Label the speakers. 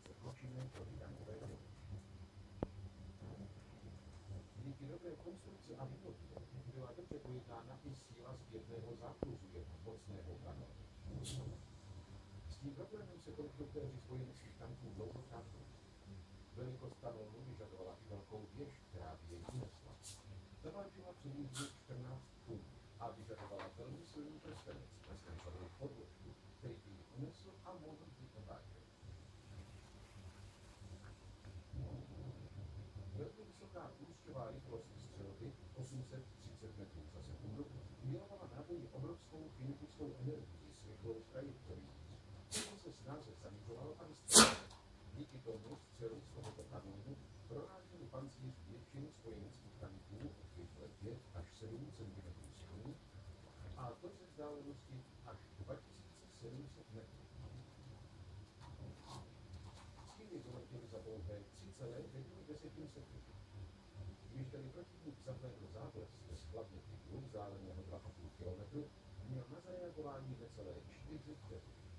Speaker 1: velice účinné protitankové dělo. Díky dobré konstrukci a výrobě byla dobře pojednána i síla zpětného zákluzu jednomocného kanónu. S tím problémem se konstruktéři spojeneckých tanků dlouho trápili. Velikost kanónu vyžadovala i velkou věž, která by jej unesla. Zavážila přibližně 14 tun a vyžadovala velmi silný prstenec na Vysoká ústěvá rychlost střelby 830 metrů za sekundu udělovala náboji obrovskou kinetickou energii s rychlou trajektorií, který se snáze sanizoval a vystřelil. Díky tomu střely z tohoto kanónu prorážely pancíř většiny spojeneckých tanků obvykle 5 až 7 cm sklů a to ze vzdálenosti až 2700 metrů. Stíny doletěly za pouhé 3,9 sekundy. Protivník zavlédl záblesk z hlavně titulu vzdáleného 2,5 km, měl na zareagování necelé 4 vteřiny.